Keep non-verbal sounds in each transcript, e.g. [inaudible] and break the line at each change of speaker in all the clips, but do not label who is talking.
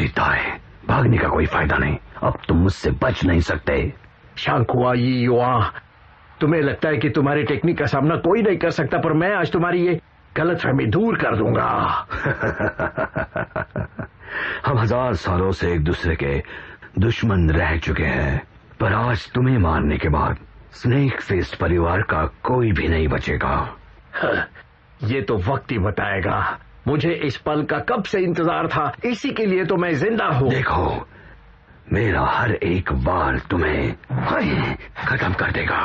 जीता है। भागने का कोई फ़ायदा नहीं। अब तुम मुझसे बच नहीं सकते।
शांकुआ ये युवा तुम्हें लगता है कि तुम्हारी टेक्निक का सामना कोई नहीं कर सकता, पर मैं आज तुम्हारी ये गलतफहमी दूर कर दूँगा। [laughs]
हम हज़ार सालों से एक दूसरे के दुश्मन रह चुके हैं, पर आज तुम्हें मारने के बाद स्नेक फेस्ट परिवार का कोई भी नहीं बचेगा। [laughs]
ये तो वक्त ही बताएगा। मुझे इस पल का कब से इंतज़ार था इसी के लिए तो मैं ज़िंदा हूँ
देखो मेरा हर एक बाल तुम्हें खत्म कर देगा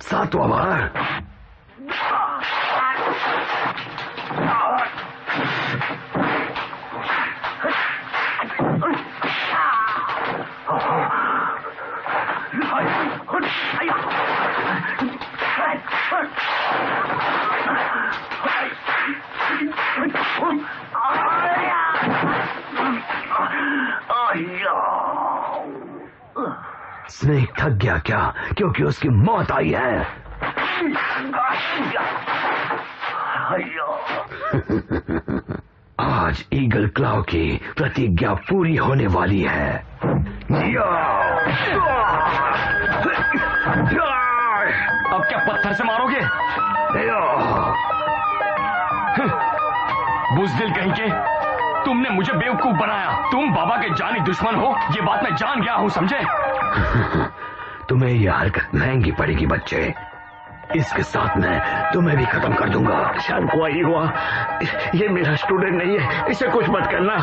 さあ、と。स्नेक थक गया क्या? क्योंकि उसकी मौत आई है। आज ईगल क्लाव की प्रतिज्ञा पूरी होने वाली है।
अब क्या पत्थर से मारोगे? बुजदिल कहीं के। तुमने मुझे बेवकूफ़ बनाया। तुम बाबा के जानी दुश्मन हो। ये बात मैं जान गया हूँ, समझे? [laughs]
तुम्हें यह हरकत महँगी पड़ेगी बच्चे। इसके साथ मैं तुम्हें भी खत्म कर दूँगा।
शांत हुआ ही हुआ। ये मेरा स्टूडेंट नहीं है। इसे कुछ मत करना।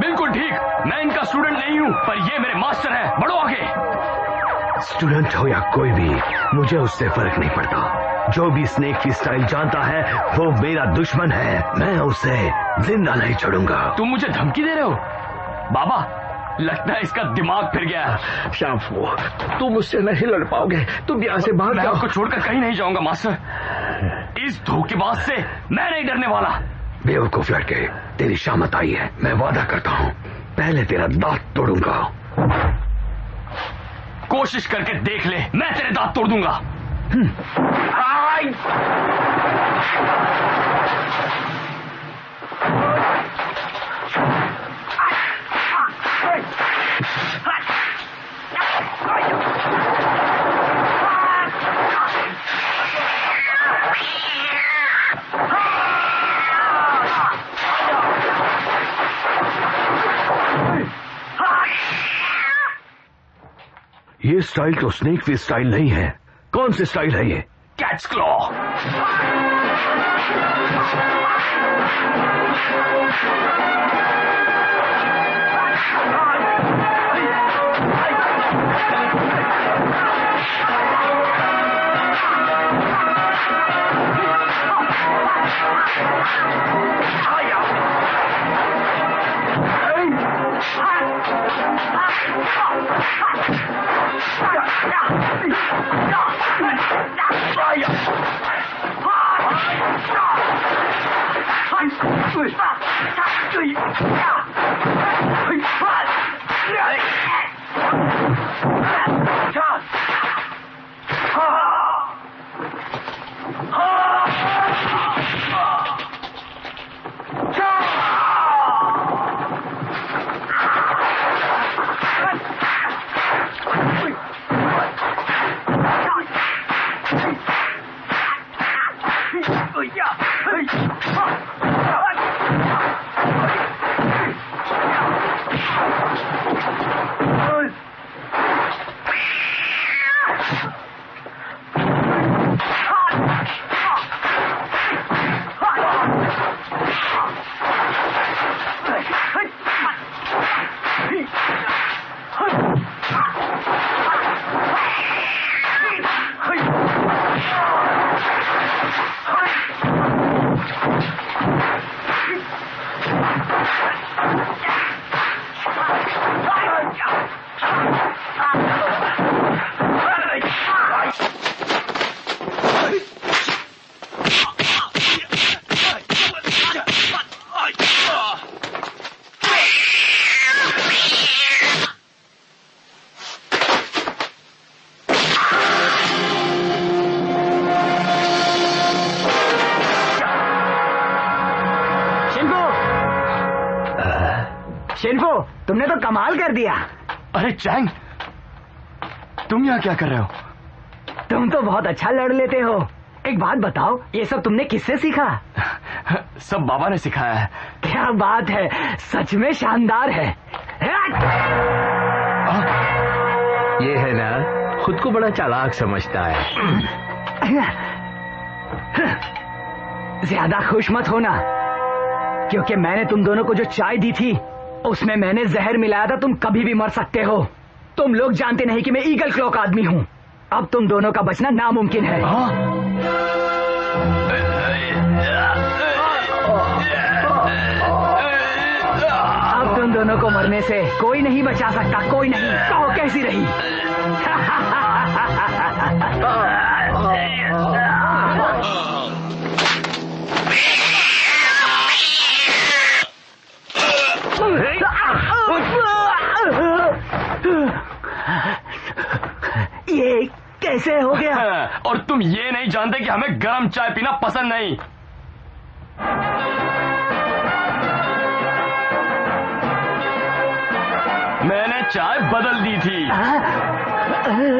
बिल्कुल ठीक। मैं इनका स्टूडेंट नहीं हूँ पर ये मेरे मास्टर है। बढ़ो आगे।
स्टूडेंट हो या कोई भी मुझे उससे फ़र्क नहीं पड़ता। जो भी स्नेक की स्टाइल जानता है वो मेरा दुश्मन है। मैं उसे ज़िंदा नहीं छोड़ूँगा।
तुम मुझे धमकी दे रहे हो? बाबा लगता है इसका दिमाग फिर गया।
शाम्फू तुम मुझसे नहीं लड़ पाओगे। तुम यहाँ से बाहर
मैं आपको छोड़कर कहीं नहीं जाऊँगा मास्टर। इस धोखेबाज से मैं नहीं डरने वाला।
बेवकूफ़ लड़के तेरी शामत आई है। मैं वादा करता हूँ पहले तेरा दांत तोड़ूँगा।
कोशिश करके देख ले मैं तेरे दांत तोड़ दूँगा।
ये स्टाइल तो स्नेक फ़िश स्टाइल नहीं है। कौन सी स्टाइल है ये?
कैच क्लॉ 啊，他这一，
शिल्पो तुमने तो कमाल कर दिया।
अरे चैंग तुम यहाँ क्या कर रहे हो?
तुम तो बहुत अच्छा लड़ लेते हो। एक बात बताओ ये सब तुमने किससे सीखा?
सब बाबा ने सिखाया है।
क्या बात है सच में शानदार है।
ये है ना खुद को बड़ा चालाक समझता है।
ज़्यादा खुश मत होना क्योंकि मैंने तुम दोनों को जो चाय दी थी उसमें मैंने जहर मिलाया था तुम कभी भी मर सकते हो। तुम लोग जानते नहीं कि मैं ईगल क्लॉक आदमी हूँ। अब तुम दोनों का बचना नामुमकिन है। अब तुम दोनों को मरने से कोई नहीं बचा सकता कोई नहीं। कहो कैसी रही? [laughs] ये कैसे हो गया? [laughs]
और तुम ये नहीं जानते कि हमें गर्म चाय पीना पसंद नहीं। मैंने चाय बदल दी थी।
हाँ?